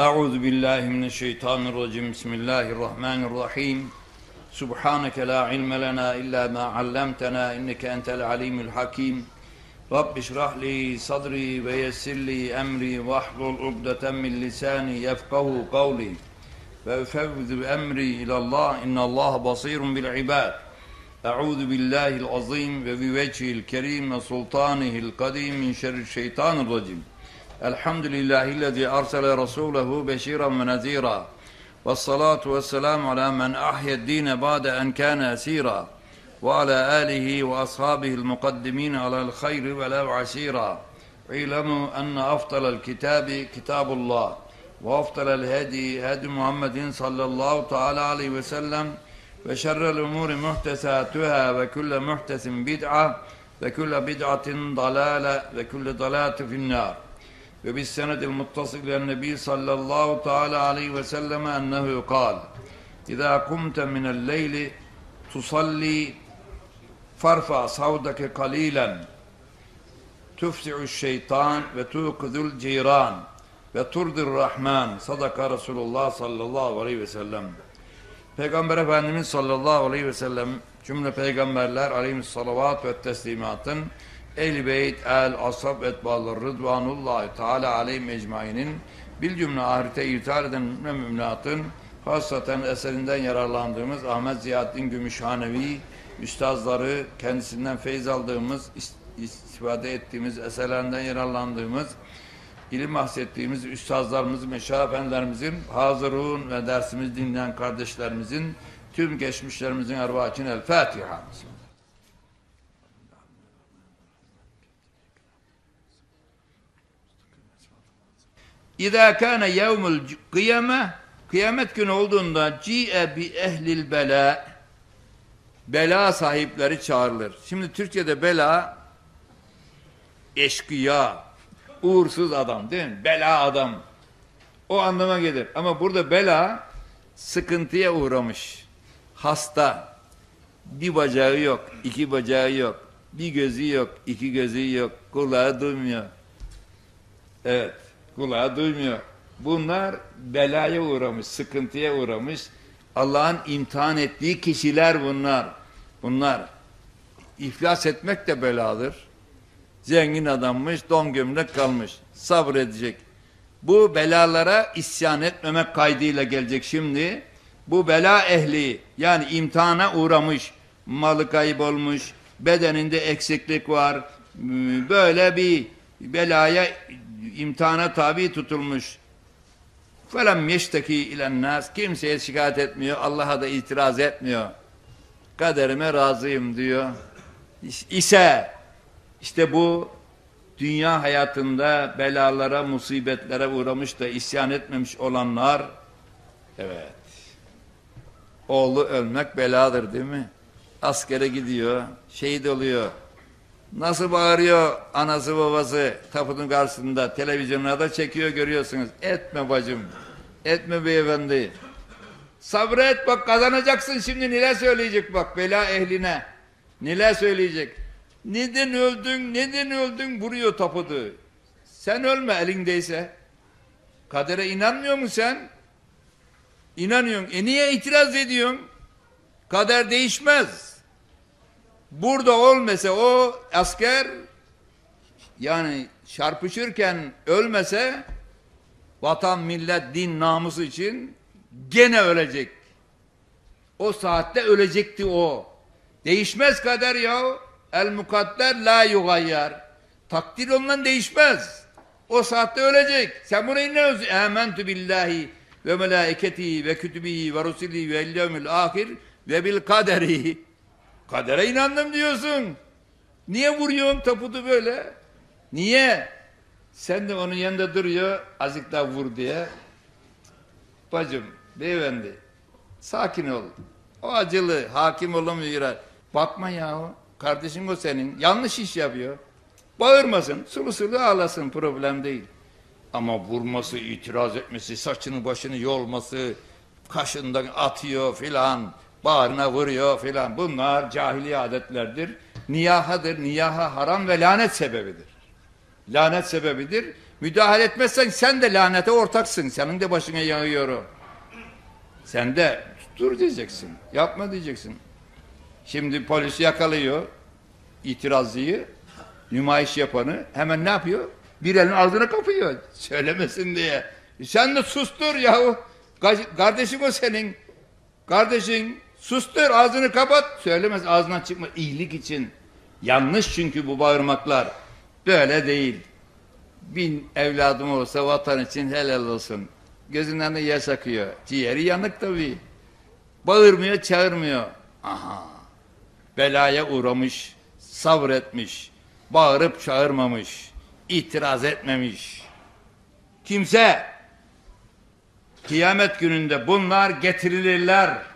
Euzu billahi mineşşeytanirracim. Bismillahirrahmanirrahim. Subhaneke la ilme lena illa ma allamtena inneke entel alimul hakim. Rabbi şrah li sadri ve yessir li emri ve ahlul ukdeten min lisani yefkahu kavli. Ve ufevzu emri ilallah innallah basirun bil ibad. Euzu billahi'l azim ve bi vecihil kerim ve sultanihil kadim min şerri'ş şeytanirracim. الحمد لله الذي أرسل رسوله بشيرا ونذيرا والصلاة والسلام على من أحيا الدين بعد أن كان أسيرا وعلى آله وأصحابه المقدمين على الخير ولو عسيرا. اعلموا أن أفضل الكتاب كتاب الله وأفضل الهدي هدي محمد صلى الله تعالى عليه وسلم وشر الأمور محدثاتها وكل محدث بدعة وكل بدعة ضلالة وكل ضلالة في النار. ve bis senedil muttasil ve nebi sallallahu teala aleyhi ve selleme ennehu kal. İzâ kumte minel leyli tusalli farfa savdake kalilen tufsi'u şeytan ve tuqidul ciran ve turdir rahman. Sadaka Resulullah sallallahu aleyhi ve sellem. Peygamber Efendimiz sallallahu aleyhi ve sellem cümle peygamberler aleyhissalavat ve teslimatın ehl beyt, el, ashab, etbalar, rıdvanullahi teala aleyhim ecmainin bil cümle ahirete irtihar eden müminatın hasaten eserinden yararlandığımız Ahmet Ziyaddin Gümüşhanevi üstazları kendisinden feyz aldığımız istifade ettiğimiz eserlerinden yararlandığımız ilim bahsettiğimiz üstazlarımız, meşah efendilerimizin, hazırun ve dersimiz dinleyen kardeşlerimizin, tüm geçmişlerimizin ervah için El Fatiha. İzâ kâne yevmul kıyame kıyamet günü olduğunda ci'e bi ehlil bela bela sahipleri çağrılır. Şimdi Türkçe'de bela eşkıya, uğursuz adam değil mi? Bela adam. O anlama gelir. Ama burada bela sıkıntıya uğramış. Hasta. Bir bacağı yok, iki bacağı yok. Bir gözü yok, iki gözü yok. Kulağı duymuyor. Evet, kulağı duymuyor. Bunlar belaya uğramış, sıkıntıya uğramış. Allah'ın imtihan ettiği kişiler bunlar. Bunlar. İflas etmek de beladır. Zengin adammış, don gömlek kalmış. Sabredecek. Bu belalara isyan etmemek kaydıyla gelecek şimdi. Bu bela ehli yani imtihana uğramış, malı kaybolmuş, bedeninde eksiklik var. Böyle bir belaya imtihana tabi tutulmuş. Felem yeşteki ilen nas kimseye şikayet etmiyor, Allah'a da itiraz etmiyor. Kaderime razıyım diyor. İse işte bu dünya hayatında belalara, musibetlere uğramış da isyan etmemiş olanlar evet oğlu ölmek beladır değil mi? Askere gidiyor, şehit oluyor. Nasıl bağırıyor anası babası tapunun karşısında televizyonlarda çekiyor görüyorsunuz. Etme bacım, etme beyefendi. Sabret bak kazanacaksın şimdi neler söyleyecek bak bela ehline. Neler söyleyecek. Neden öldün, neden öldün vuruyor tapudu. Sen ölme elindeyse. Kadere inanmıyor musun sen? İnanıyorsun. E niye itiraz ediyorsun? Kader değişmez. Burada olmasa o asker yani çarpışırken ölmese vatan, millet, din, namusu için gene ölecek. O saatte ölecekti o. Değişmez kader ya. El mukadder la yugayyar. Takdir ondan değişmez. O saatte ölecek. Sen buna inanıyorsun. Âmentü billahi ve melâiketihi ve kütübihi ve rusulihi ve ellevmil ahir ve bil kaderi. Kadere inandım diyorsun. Niye vuruyorsun taputu böyle? Niye? Sen de onun yanında duruyor. Azıcık daha vur diye. Bacım, beyefendi. Sakin ol. O acılı, hakim olamıyor. Bakma yahu. Kardeşin o senin. Yanlış iş yapıyor. Bağırmasın, sulu sulu ağlasın problem değil. Ama vurması, itiraz etmesi, saçını başını yolması, kaşından atıyor filan, bağrına vuruyor filan. Bunlar cahiliye adetlerdir. Niyahadır, niyaha haram ve lanet sebebidir. Lanet sebebidir. Müdahale etmezsen sen de lanete ortaksın. Senin de başına yağıyor o. Sen de dur diyeceksin. Yapma diyeceksin. Şimdi polis yakalıyor itirazlıyı, nümayiş yapanı. Hemen ne yapıyor? Bir elin ağzına kapıyor. Söylemesin diye. Sen de sustur yahu. Ka- Kardeşim o senin. Kardeşin sustur ağzını kapat. Söylemez ağzından çıkma. iyilik için. Yanlış çünkü bu bağırmaklar. Böyle değil. Bin evladım olsa vatan için helal olsun. Gözünden de yaş akıyor. Ciğeri yanık tabii. Bağırmıyor, çağırmıyor. Aha. Belaya uğramış, sabretmiş, bağırıp çağırmamış, itiraz etmemiş. Kimse kıyamet gününde bunlar getirilirler.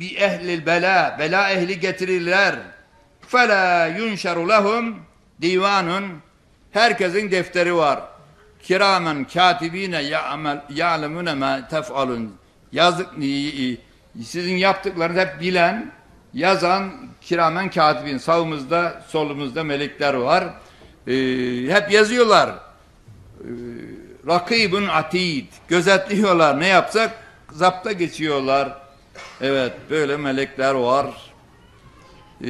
Bir ehlil bela, bela ehli getirirler. Fela yunşeru lehum divanun herkesin defteri var. Kiramen katibine ya'lemune ma tef'alun. Yazık sizin yaptıklarınızı hep bilen, yazan kiramen katibin sağımızda solumuzda melekler var. Ee, hep yazıyorlar. Ee, rakibun atid gözetliyorlar ne yapsak zapta geçiyorlar. Evet böyle melekler var. Ee,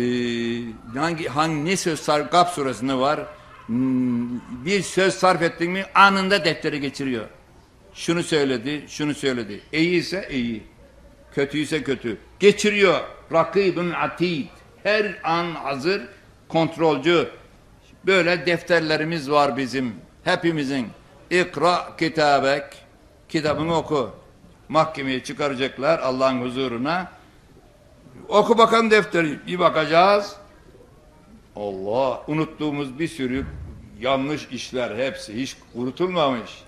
hangi hangi ne söz sarf Gaf suresinde var? Hmm, Bir söz sarf ettin mi anında defteri geçiriyor. Şunu söyledi, şunu söyledi. İyi ise iyi, kötü ise kötü. Geçiriyor. Rakibun atid. Her an hazır, kontrolcü. Böyle defterlerimiz var bizim. Hepimizin. İkra kitabek. Kitabını oku. Mahkemeye çıkaracaklar Allah'ın huzuruna. Oku bakalım defteri. Bir bakacağız. Allah unuttuğumuz bir sürü yanlış işler hepsi hiç unutulmamış.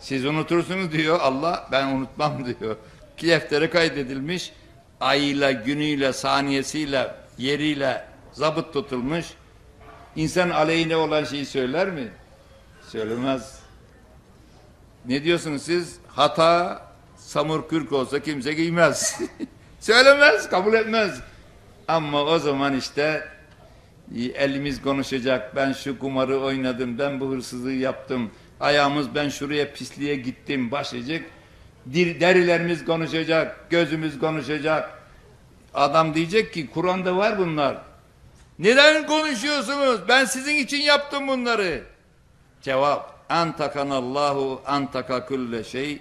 Siz unutursunuz diyor Allah ben unutmam diyor. Ki deftere kaydedilmiş ayıyla, günüyle, saniyesiyle, yeriyle zabıt tutulmuş. İnsan aleyhine olan şeyi söyler mi? Söylemez. Ne diyorsunuz siz? Hata samur kürk olsa kimse giymez. Söylemez, kabul etmez. Ama o zaman işte elimiz konuşacak. Ben şu kumarı oynadım, ben bu hırsızlığı yaptım. Ayağımız ben şuraya pisliğe gittim başlayacak. Derilerimiz konuşacak, gözümüz konuşacak. Adam diyecek ki Kur'an'da var bunlar. Neden konuşuyorsunuz? Ben sizin için yaptım bunları. Cevap Antakanallahu antaka kulle şey.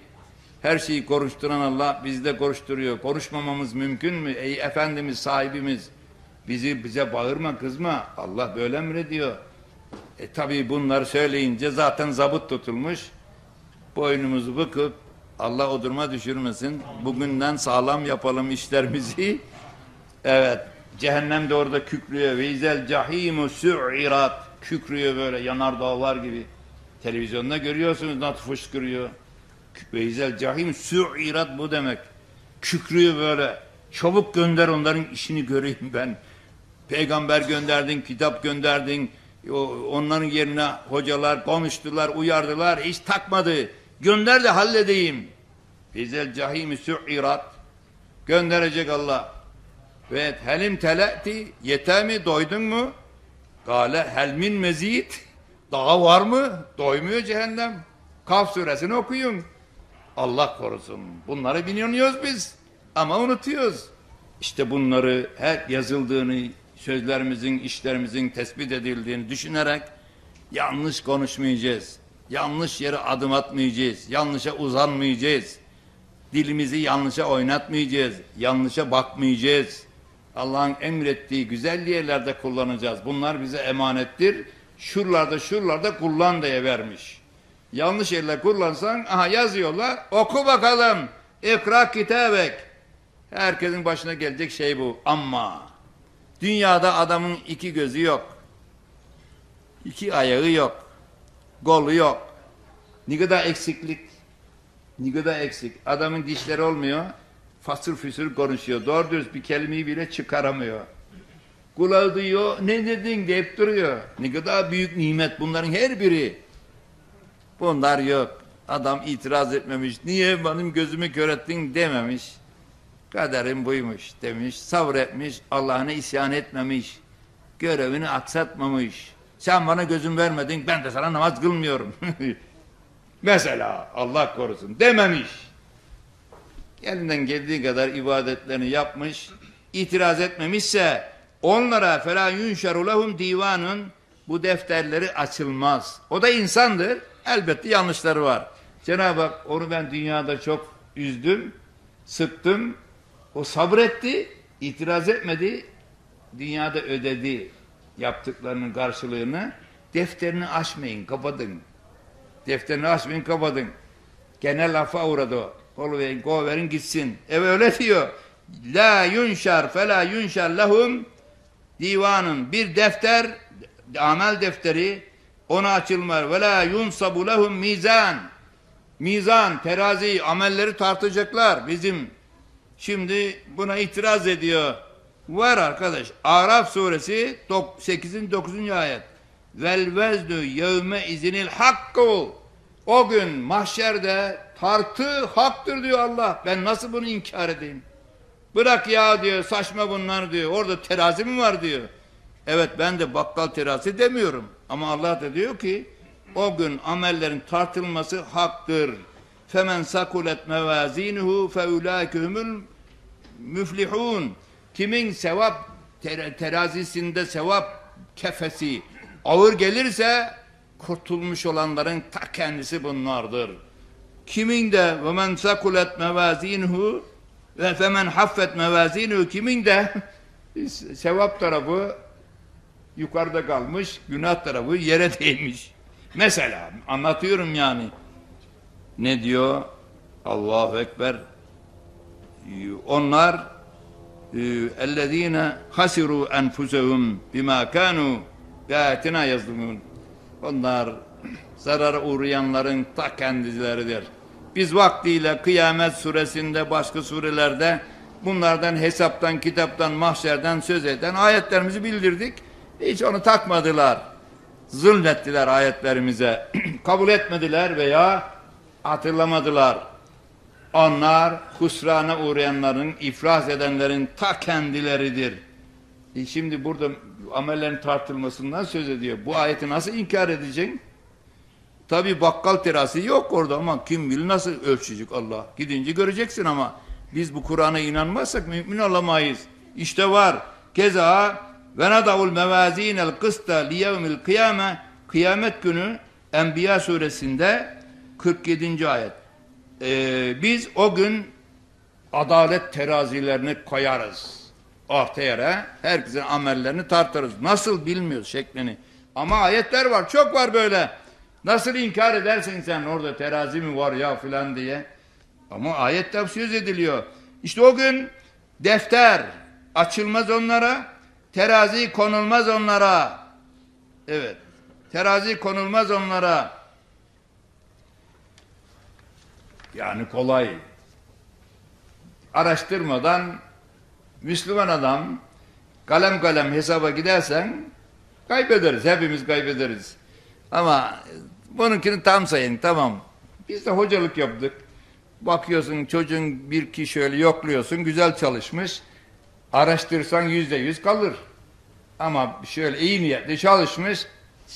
Her şeyi konuşturan Allah bizde konuşturuyor. Konuşmamamız mümkün mü? Ey Efendimiz sahibimiz bizi bize bağırma kızma. Allah böyle emrediyor. E tabi bunları söyleyince zaten zabıt tutulmuş. Boynumuzu büküp Allah o duruma düşürmesin. Bugünden sağlam yapalım işlerimizi. Evet. Cehennem de orada kükrüyor. Ve izel cahimu su'irat. Kükrüyor böyle yanardağlar gibi. Televizyonda görüyorsunuz nasıl fışkırıyor. Ve izel cahim su'irat bu demek. Kükrüyor böyle. Çabuk gönder onların işini göreyim ben. Peygamber gönderdin, kitap gönderdin. Onların yerine hocalar konuştular, uyardılar. Hiç takmadı. Gönder de halledeyim. Fizel cahimi su'irat. Gönderecek Allah. Ve helim tele'ti. Yeter mi? Doydun mu? Gale helmin mezid. Daha var mı? Doymuyor cehennem. Kaf suresini okuyun. Allah korusun. Bunları biliyoruz biz. Ama unutuyoruz. İşte bunları her yazıldığını, sözlerimizin, işlerimizin tespit edildiğini düşünerek yanlış konuşmayacağız. Yanlış yere adım atmayacağız. Yanlışa uzanmayacağız. Dilimizi yanlışa oynatmayacağız. Yanlışa bakmayacağız. Allah'ın emrettiği güzel yerlerde kullanacağız. Bunlar bize emanettir. Şuralarda şuralarda kullan diye vermiş. Yanlış yerler kullansan aha yazıyorlar. Oku bakalım. İkra kitabek. Herkesin başına gelecek şey bu. Ama dünyada adamın iki gözü yok. iki ayağı yok. Kolu yok. Ne kadar eksiklik. Ne kadar eksik. Adamın dişleri olmuyor. Fasır füsür konuşuyor. Doğru dürüst bir kelimeyi bile çıkaramıyor. Kulağı duyuyor. Ne dedin deyip duruyor. Ne kadar büyük nimet bunların her biri. Bunlar yok. Adam itiraz etmemiş. Niye benim gözümü kör ettin dememiş. Kaderim buymuş demiş. Sabretmiş. Allah'ına isyan etmemiş. Görevini aksatmamış. Sen bana gözün vermedin ben de sana namaz kılmıyorum. Mesela Allah korusun dememiş. Elinden geldiği kadar ibadetlerini yapmış, itiraz etmemişse onlara fela yunşeru lehum divanun bu defterleri açılmaz. O da insandır. Elbette yanlışları var. Cenab-ı Hak onu ben dünyada çok üzdüm, sıktım. O sabretti, itiraz etmedi. Dünyada ödedi yaptıklarının karşılığını. Defterini açmayın, kapatın. Defterini açmayın, kapatın. Gene lafa uğradı o. Kolu koverin gitsin. Ev öyle diyor. La yunşar fe la yunşar lehum divanın bir defter amel defteri ona açılmaz. Ve la yunsabu lehum mizan. Mizan, terazi, amelleri tartacaklar. Bizim şimdi buna itiraz ediyor. Var arkadaş. Araf suresi 8'in 9. ayet. Vel veznu yevme izinil hakkı. O gün mahşerde tartı haktır diyor Allah. Ben nasıl bunu inkar edeyim? Bırak ya diyor saçma bunlar diyor. Orada terazi mi var diyor. Evet ben de bakkal terazi demiyorum. Ama Allah da diyor ki o gün amellerin tartılması haktır. Femen sakulet mevazinuhu fe ulaikehumul müflihun. Kimin sevap ter terazisinde sevap kefesi ağır gelirse kurtulmuş olanların ta kendisi bunlardır. Kimin de ve men sakulet mevazinuhu ve femen haffet mevazinuhu kimin de sevap tarafı yukarıda kalmış, günah tarafı yere değmiş. Mesela anlatıyorum yani. Ne diyor? Allahu Ekber. Onlar اَلَّذ۪ينَ خَسِرُوا اَنْفُسَهُمْ بِمَا كَانُوا بِآيَتِنَا يَظْلِمُونَ Onlar zarara uğrayanların ta kendileridir. Biz vaktiyle kıyamet suresinde başka surelerde bunlardan hesaptan, kitaptan, mahşerden söz eden ayetlerimizi bildirdik. Hiç onu takmadılar. Zulmettiler ayetlerimize. Kabul etmediler veya hatırlamadılar. Onlar husrana uğrayanların, iflas edenlerin ta kendileridir. E şimdi burada amellerin tartılmasından söz ediyor. Bu ayeti nasıl inkar edeceksin? Tabi bakkal terası yok orada ama kim bilir nasıl ölçecek Allah. Gidince göreceksin ama biz bu Kur'an'a inanmazsak mümin olamayız. İşte var. Keza ve nadavul mevazinel kısta liyevmil kıyame kıyamet günü Enbiya suresinde 47. ayet. Ee, biz o gün adalet terazilerini koyarız. Orta yere herkesin amellerini tartarız. Nasıl bilmiyoruz şeklini. Ama ayetler var. Çok var böyle. Nasıl inkar edersin sen orada terazi mi var ya filan diye. Ama ayette söz ediliyor. İşte o gün defter açılmaz onlara, terazi konulmaz onlara. Evet. Terazi konulmaz onlara. Yani kolay. Araştırmadan Müslüman adam kalem kalem hesaba gidersen kaybederiz. Hepimiz kaybederiz. Ama bununkini tam sayın tamam. Biz de hocalık yaptık. Bakıyorsun çocuğun bir kişi öyle yokluyorsun güzel çalışmış. Araştırsan yüzde yüz kalır. Ama şöyle iyi niyetli çalışmış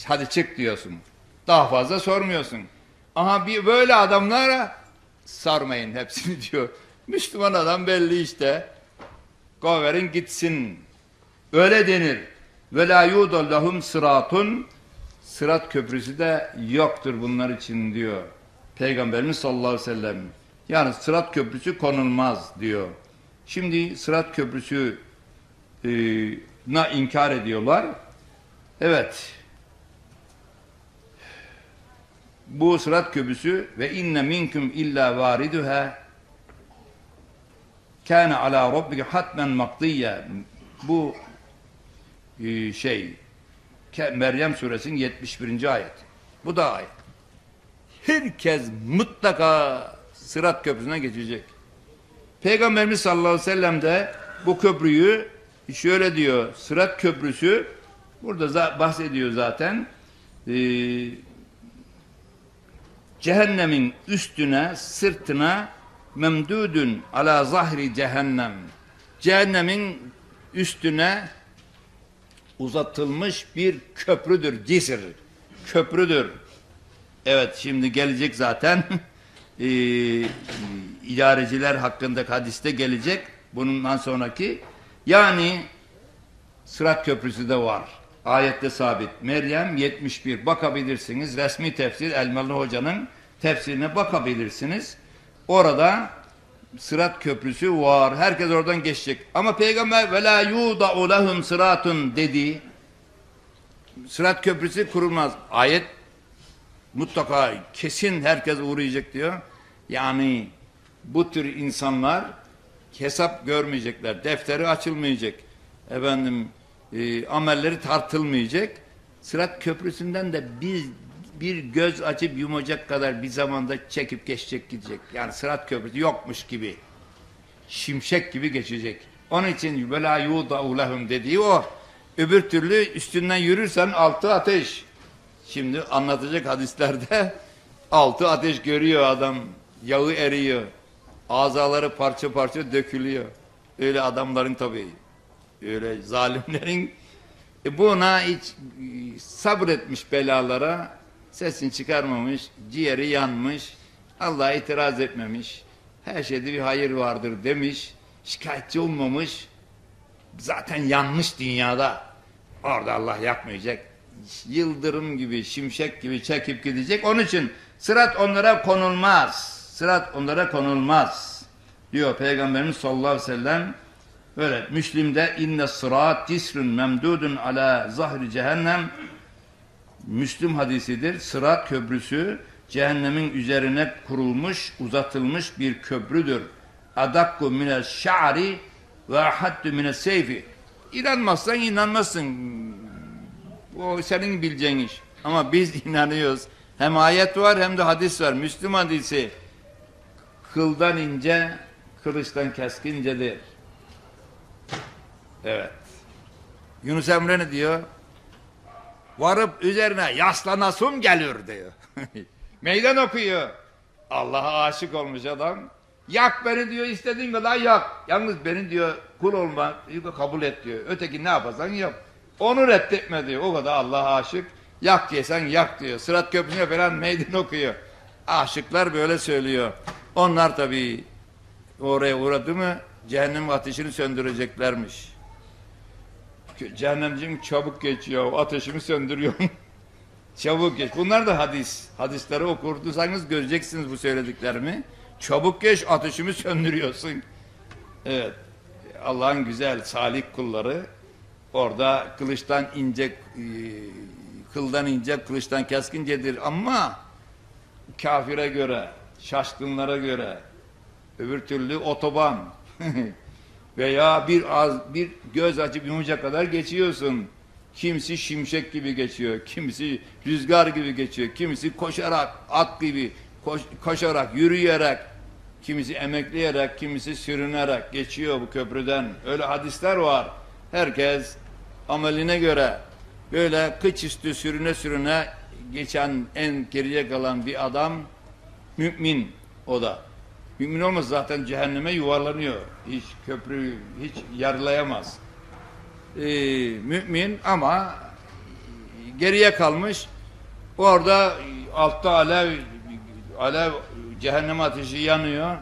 hadi çık diyorsun. Daha fazla sormuyorsun. Aha bir böyle adamlara sarmayın hepsini diyor. Müslüman adam belli işte. Koverin gitsin. Öyle denir. Ve la yudallahum sıratun Sırat köprüsü de yoktur bunlar için diyor. Peygamberimiz sallallahu aleyhi ve sellem. Yani sırat köprüsü konulmaz diyor. Şimdi sırat köprüsü e, na inkar ediyorlar. Evet. Bu sırat köprüsü ve inne minkum illa variduha kana ala rabbike hatmen makdiye bu e, şey Meryem suresinin 71. ayet. Bu da ayet. Herkes mutlaka sırat köprüsüne geçecek. Peygamberimiz sallallahu aleyhi ve sellem de bu köprüyü şöyle diyor. Sırat köprüsü burada bahsediyor zaten. Ee, cehennemin üstüne, sırtına memdudun ala zahri cehennem. Cehennemin üstüne uzatılmış bir köprüdür. Cisir. Köprüdür. Evet şimdi gelecek zaten. Ee, idareciler hakkındaki hadiste gelecek. Bundan sonraki. Yani Sırat Köprüsü de var. Ayette sabit. Meryem 71. Bakabilirsiniz. Resmi tefsir Elmalı Hoca'nın tefsirine bakabilirsiniz. Orada Sırat Köprüsü var. Herkes oradan geçecek. Ama Peygamber ve la yuda'u lehum sıratun dedi. Sırat Köprüsü kurulmaz. Ayet mutlaka kesin herkes uğrayacak diyor. Yani bu tür insanlar hesap görmeyecekler. Defteri açılmayacak. Efendim e, amelleri tartılmayacak. Sırat köprüsünden de bir bir göz açıp yumacak kadar bir zamanda çekip geçecek gidecek. Yani sırat köprüsü yokmuş gibi. Şimşek gibi geçecek. Onun için vela yuda'u lehum dediği o. Öbür türlü üstünden yürürsen altı ateş. Şimdi anlatacak hadislerde altı ateş görüyor adam. Yağı eriyor. Azaları parça parça dökülüyor. Öyle adamların tabii. Öyle zalimlerin e buna hiç e, sabretmiş belalara sesini çıkarmamış, ciğeri yanmış, Allah'a itiraz etmemiş, her şeyde bir hayır vardır demiş, şikayetçi olmamış, zaten yanmış dünyada. Orada Allah yapmayacak. Yıldırım gibi, şimşek gibi çekip gidecek. Onun için sırat onlara konulmaz. Sırat onlara konulmaz. Diyor Peygamberimiz sallallahu aleyhi ve sellem Öyle Müslim'de inne sırat cisrun memdudun ala zahri cehennem Müslüm hadisidir. Sırat köprüsü cehennemin üzerine kurulmuş, uzatılmış bir köprüdür. Adakku mine şa'ri ve haddu mine seyfi. İnanmazsan inanmazsın. O senin bileceğin iş. Ama biz inanıyoruz. Hem ayet var hem de hadis var. Müslüm hadisi kıldan ince, kılıçtan keskincedir. Evet. Yunus Emre ne diyor? Varıp üzerine yaslanasım gelir diyor. Meydan okuyor. Allah'a aşık olmuş adam. Yak beni diyor istediğin kadar yak. Yalnız beni diyor kul olma kabul et diyor. Öteki ne yaparsan yap. Onu reddetme diyor. O kadar Allah'a aşık. Yak diyesen yak diyor. Sırat köprüsüne falan meydan okuyor. Aşıklar böyle söylüyor. Onlar tabii oraya uğradı mı cehennem ateşini söndüreceklermiş. Cehennemciğim çabuk geçiyor, ateşimi söndürüyor. çabuk geç. Bunlar da hadis. Hadisleri okurduysanız göreceksiniz bu söylediklerimi. Çabuk geç, ateşimi söndürüyorsun. Evet. Allah'ın güzel, salih kulları orada kılıçtan ince, e, kıldan ince, kılıçtan keskincedir ama kafire göre, şaşkınlara göre, öbür türlü otoban veya bir az bir göz açıp yumacak kadar geçiyorsun. Kimisi şimşek gibi geçiyor, kimisi rüzgar gibi geçiyor, kimisi koşarak, at gibi koş, koşarak, yürüyerek, kimisi emekleyerek, kimisi sürünerek geçiyor bu köprüden. Öyle hadisler var. Herkes ameline göre böyle kıç üstü sürüne sürüne geçen en geriye kalan bir adam mümin o da. Mümin olmaz zaten cehenneme yuvarlanıyor. Hiç köprü hiç yarılayamaz. Ee, mümin ama geriye kalmış. Orada altta alev alev cehennem ateşi yanıyor.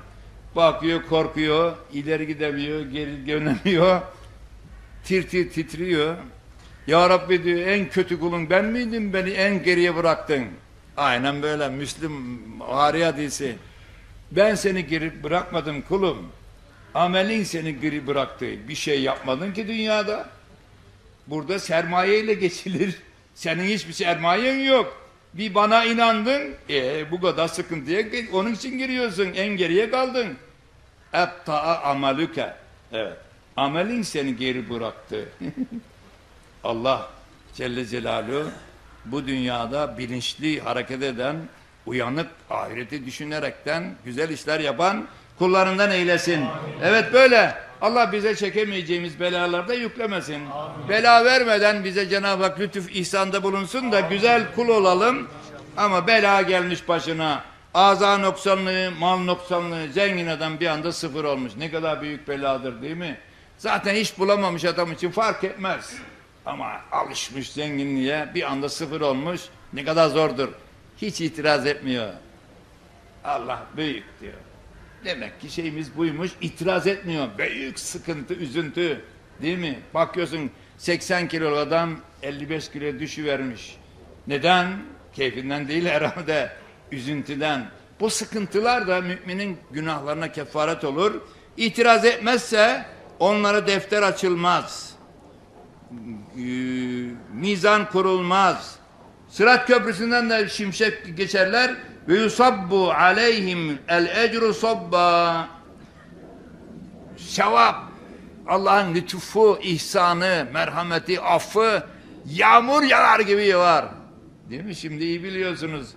Bakıyor, korkuyor, ileri gidemiyor, geri dönemiyor. Tir tir titriyor. Ya Rabbi diyor en kötü kulun ben miydim beni en geriye bıraktın. Aynen böyle Müslüm Hari hadisi. Ben seni geri bırakmadım kulum. Amelin seni geri bıraktı. Bir şey yapmadın ki dünyada. Burada sermaye ile geçilir. Senin hiçbir sermayen yok. Bir bana inandın. E bu kadar sıkıntıya onun için giriyorsun. En geriye kaldın. Ebta'a amalüke. Evet. Amelin seni geri bıraktı. Allah Celle Celaluhu bu dünyada bilinçli hareket eden uyanık, ahireti düşünerekten güzel işler yapan kullarından eylesin. Amin. Evet böyle. Allah bize çekemeyeceğimiz belalarda yüklemesin. Amin. Bela vermeden bize Cenab-ı Hak lütuf ihsanda bulunsun da güzel kul olalım. Ama bela gelmiş başına. Aza noksanlığı, mal noksanlığı, zengin adam bir anda sıfır olmuş. Ne kadar büyük beladır değil mi? Zaten hiç bulamamış adam için fark etmez. Ama alışmış zenginliğe bir anda sıfır olmuş. Ne kadar zordur. Hiç itiraz etmiyor. Allah büyük diyor. Demek ki şeyimiz buymuş. itiraz etmiyor. Büyük sıkıntı, üzüntü. Değil mi? Bakıyorsun 80 kilo adam 55 kilo düşüvermiş. Neden? Keyfinden değil herhalde. Üzüntüden. Bu sıkıntılar da müminin günahlarına kefaret olur. İtiraz etmezse onlara defter açılmaz. Ee, mizan kurulmaz. Sırat köprüsünden de şimşek geçerler ve yusabbu aleyhim el ecru sabba sevap Allah'ın lütfu, ihsanı, merhameti, affı yağmur yağar gibi yağar. Değil mi? Şimdi iyi biliyorsunuz.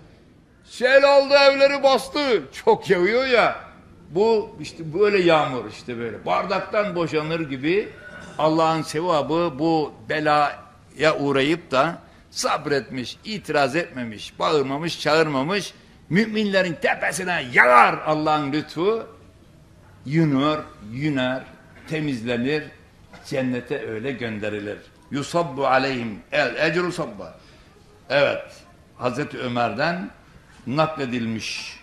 Sel oldu evleri bastı. Çok yağıyor ya. Bu işte böyle yağmur işte böyle. Bardaktan boşanır gibi Allah'ın sevabı bu belaya uğrayıp da sabretmiş, itiraz etmemiş, bağırmamış, çağırmamış. Müminlerin tepesine yağar Allah'ın lütfu. Yunur, yüner, temizlenir, cennete öyle gönderilir. Yusabbu aleyhim el ecru sabba. Evet, Hazreti Ömer'den nakledilmiş.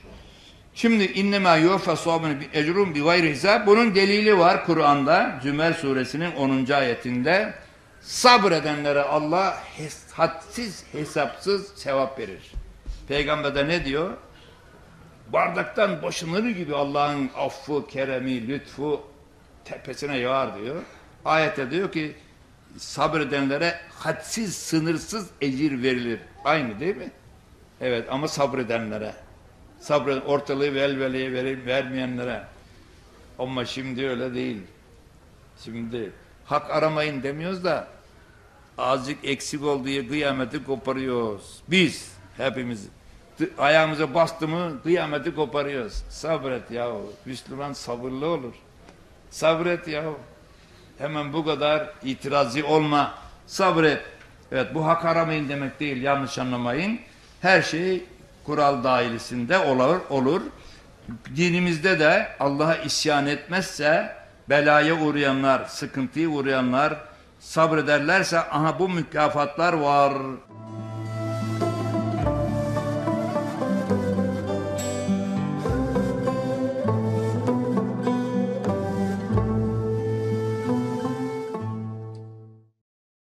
Şimdi innema sabun bi ecrun bi gayri. Bunun delili var Kur'an'da. Zümer suresinin 10. ayetinde. Sabredenlere Allah hes hadsiz hesapsız sevap verir. Peygamber de ne diyor? Bardaktan boşanır gibi Allah'ın affı, keremi, lütfu tepesine yağar diyor. Ayette diyor ki sabredenlere hadsiz, sınırsız ecir verilir. Aynı değil mi? Evet ama sabredenlere. Sabreden ortalığı velveleye verir, vermeyenlere. Ama şimdi öyle değil. Şimdi hak aramayın demiyoruz da azıcık eksik ol diye kıyameti koparıyoruz. Biz hepimiz ayağımıza bastı mı kıyameti koparıyoruz. Sabret yahu. Müslüman sabırlı olur. Sabret yahu. Hemen bu kadar itirazı olma. Sabret. Evet bu hak aramayın demek değil. Yanlış anlamayın. Her şey kural dahilisinde olur. olur. Dinimizde de Allah'a isyan etmezse belaya uğrayanlar, sıkıntıya uğrayanlar sabrederlerse aha bu mükafatlar var.